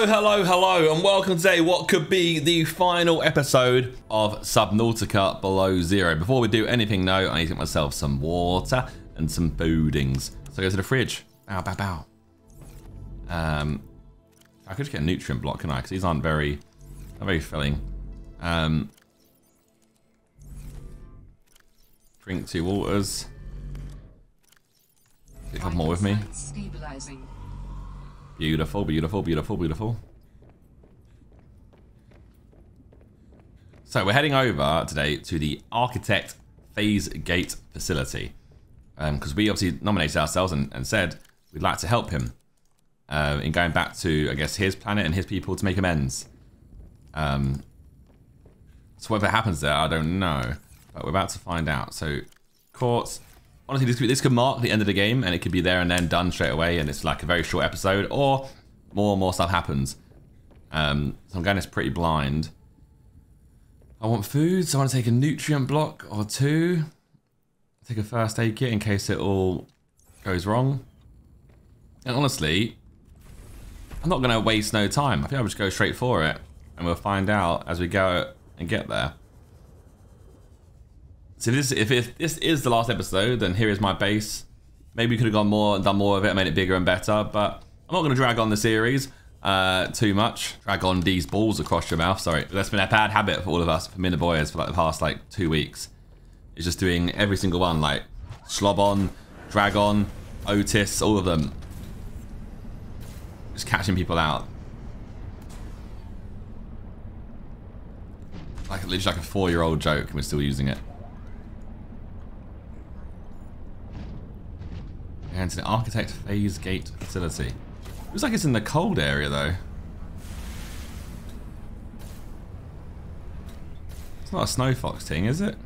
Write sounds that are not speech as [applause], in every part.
Hello, hello, hello, and welcome today what could be the final episode of Subnautica Below Zero. Before we do anything though, I need to get myself some water and some foodings. So I go to the fridge. Bow, bow, bow. Um, I could just get a nutrient block, can I? Because these aren't very, not very filling. Um, drink two waters. Take a couple more with me. Stabilizing. Beautiful, beautiful, beautiful, beautiful. So we're heading over today to the Architect Phase Gate facility. Because we obviously nominated ourselves and, and, said we'd like to help him uh, in going back to, I guess, his planet and his people to make amends. Um, so whatever happens there, I don't know. But we're about to find out. So, courts, honestly, this could, this could mark the end of the game, and it could be there and then done straight away, and it's like a very short episode, or more and more stuff happens. Um, so I'm going this pretty blind. I want food, so I want to take a nutrient block or two. Take a first aid kit in case it all goes wrong. And honestly, I'm not going to waste no time. I think I'll just go straight for it, and we'll find out as we go and get there. So this, if, if this is the last episode, then here is my base. Maybe we could have gone more and done more of it, made it bigger and better, but I'm not going to drag on the series uh, too much. Drag on these balls across your mouth. Sorry, that's been a bad habit for all of us, for boys, for like the past like two weeks. It's just doing every single one, like slob on, drag on, Otis, all of them. Just catching people out. Like literally like a four-year-old joke, and we're still using it. To the Architect Phase Gate facility. Looks like it's in the cold area though. It's not a snow fox thing, is it?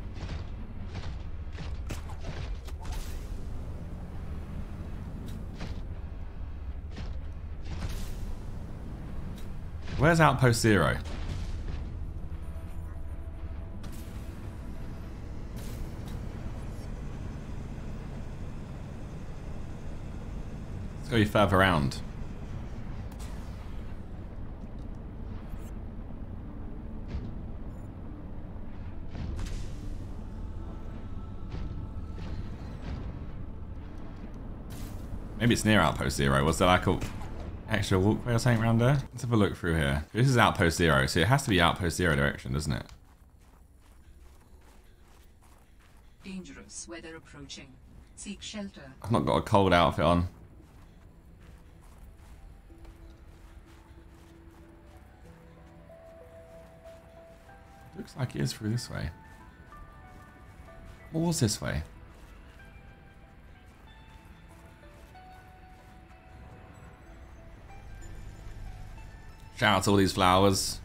Where's Outpost Zero? Go further around. Maybe it's near Outpost Zero. Was there like a extra walkway or something around there? Let's have a look through here. This is Outpost Zero, so it has to be Outpost Zero direction, doesn't it? Dangerous weather approaching. Seek shelter. I've not got a cold outfit on. Looks like it is through this way. What was this way? Shout out to all these flowers.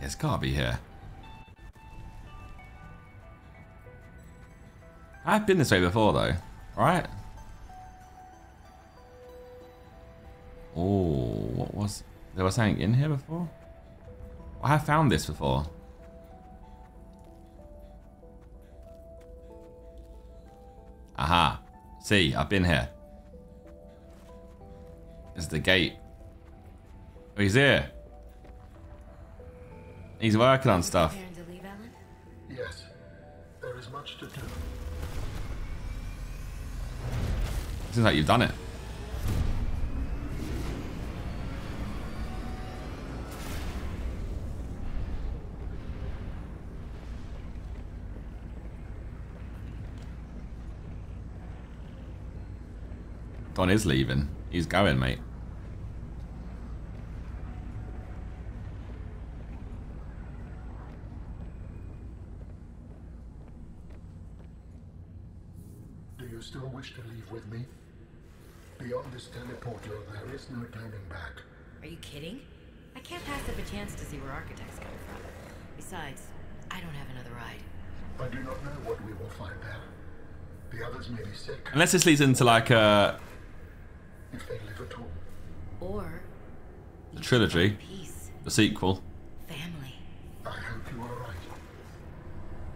It's gotta be here. I've been this way before though, right? Oh, what was... There was something in here before? I have found this before. Aha. See, I've been here. There's the gate. Oh, he's here. He's working on stuff. Yes. There is much to do. Seems like you've done it. Don is leaving. He's going, mate. Do you still wish to leave with me? Beyond this teleporter, there is no turning back. Are you kidding? I can't pass up a chance to see where architects come from. Besides, I don't have another ride. I do not know what we will find there. The others may be sick. Unless this leads into like a, if they live at all. Or the trilogy, the sequel. Family. I hope you are right.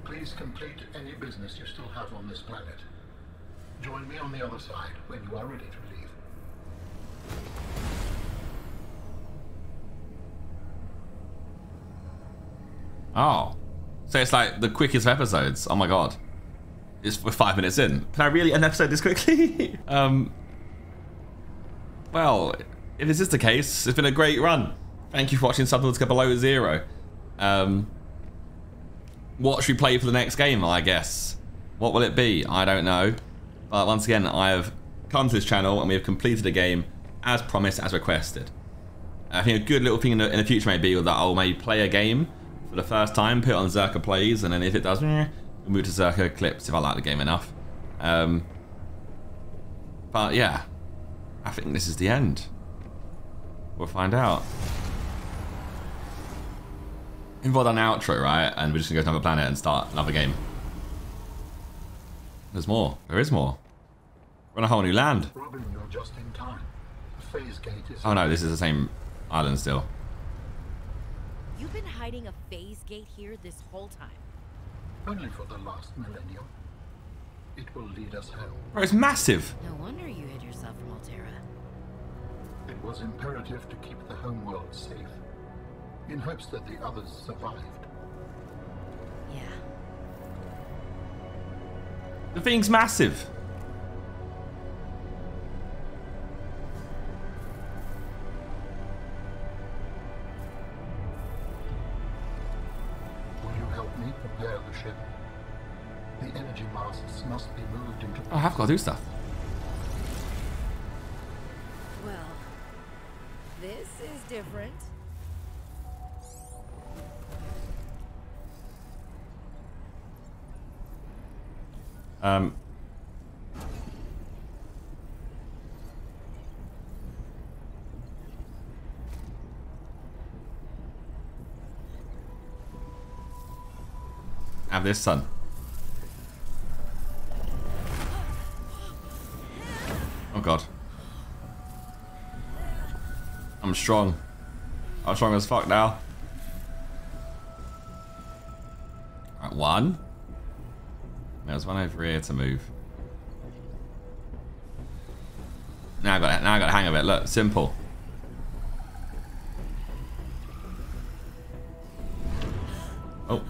Please complete any business you still have on this planet. Join me on the other side when you are ready to leave. Oh. So it's like the quickest episodes. Oh my god. It's we're five minutes in. Can I really end episode this quickly? [laughs] um well, if this is the case, it's been a great run. Thank you for watching Subnautica Below Zero. Um what should we play for the next game, I guess? What will it be? I don't know. But once again, I have come to this channel and we have completed a game as promised, as requested. I think a good little thing in the, in the future may be that I'll maybe play a game for the first time, put it on Zerkaa Plays, and then if it does, eh, we'll move to Zerkaa Clips if I like the game enough. Um, but yeah, I think this is the end. We'll find out. We've all done an outro, right? And we're just gonna go to another planet and start another game. There's more. There is more. We're on a whole new land. Robin, you're just in time. The phase gate is. Oh no, this is the same island still. You've been hiding a phase gate here this whole time. Only for the last millennium. It will lead us home. Bro, it's massive. No wonder you hid yourself from Alterra. It was imperative to keep the homeworld safe, in hopes that the others survived. Yeah. The thing's massive. Will you help me prepare the ship? The energy masts must be moved into. Oh, I have got to do stuff. Well, this is different. Um. Have this son. Strong. I'm strong as fuck now. Right, one. There's one over here to move. Now I got. Now I got the hang of it. Look, simple. Oh.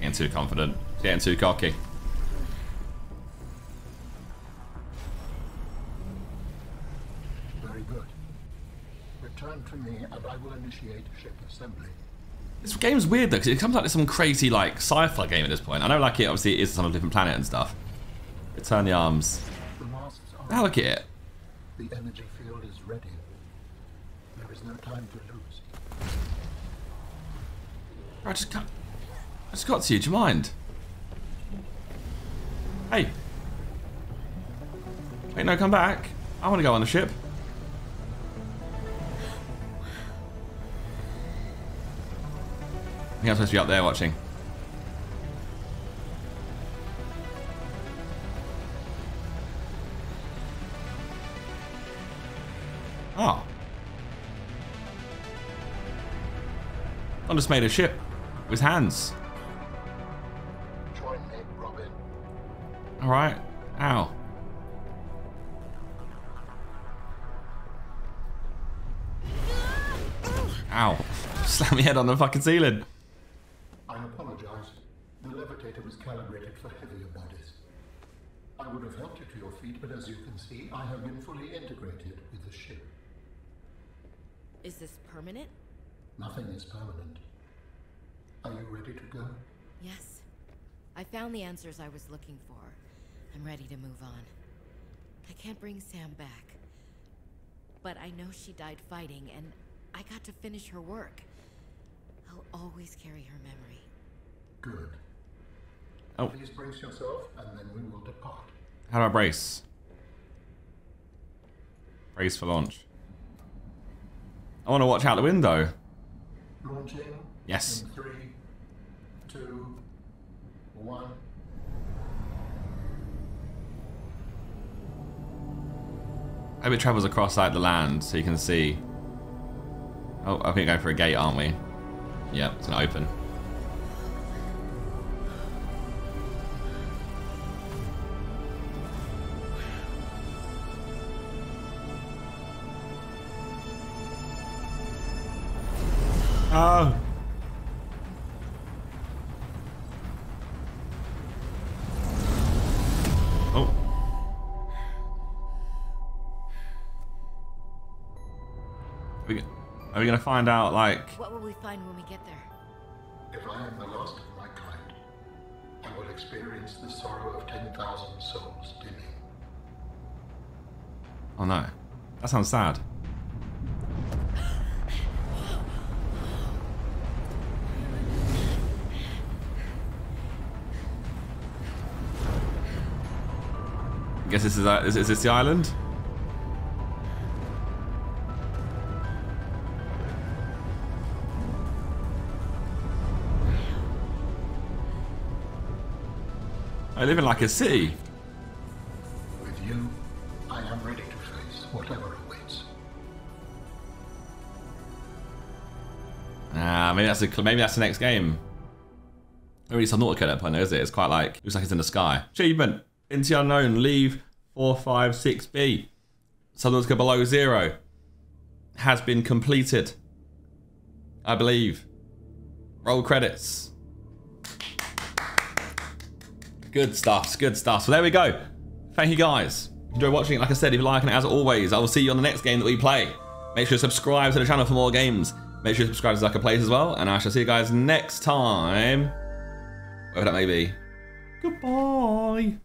Getting too confident. Getting too cocky. Return to me, and I will initiate ship assembly. This game's weird though, because it comes out like some crazy like sci-fi game at this point. I know like it obviously it is on a different planet and stuff. Return the arms. The. Now look at it. The energy field is ready. There is no time to lose. I just got, I just got to you. Do you mind? Hey. Wait, no, come back. I want to go on the ship. Think I'm supposed to be up there watching. Oh. I just made a ship with hands. Join me, Robin. Alright. Ow. Ow. [laughs] Slam my head on the fucking ceiling. I apologize. The levitator was calibrated for heavier bodies. I would have helped you to your feet, but as you can see, I have been fully integrated with the ship. Is this permanent? Nothing is permanent. Are you ready to go? Yes. I found the answers I was looking for. I'm ready to move on. I can't bring Sam back. But I know she died fighting, and I got to finish her work. I'll always carry her memory. Good. Oh. Please brace yourself, and then we will depart. How do I brace? Brace for launch. I want to watch out the window. Launching. Yes. In three, two, one. I hope it travels across like the land so you can see. Oh, I think we're going for a gate, aren't we? Yep, it's gonna open. Ah. Oh. Oh. Are we, are we gonna find out like What will we find when we get there? If I am the last of my kind, I will experience the sorrow of 10,000 souls dimming. Oh no. That sounds sad. I guess this is, uh, is, is this the island? I live in like a city. With you, I am ready to face whatever awaits. Ah, maybe that's the maybe that's the next game. Maybe it's Subnautica at that point, though, is it? It's quite like looks like it's in the sky. Achievement into the unknown. Leave four five six B. Subnautica below zero has been completed. I believe. Roll credits. Good stuff. Good stuff. So there we go. Thank you guys. Enjoy watching it. Like I said, if you like it, as always, I will see you on the next game that we play. Make sure to subscribe to the channel for more games. Make sure to subscribe to Zerkaa Plays as well. And I shall see you guys next time. Whatever that may be. Goodbye.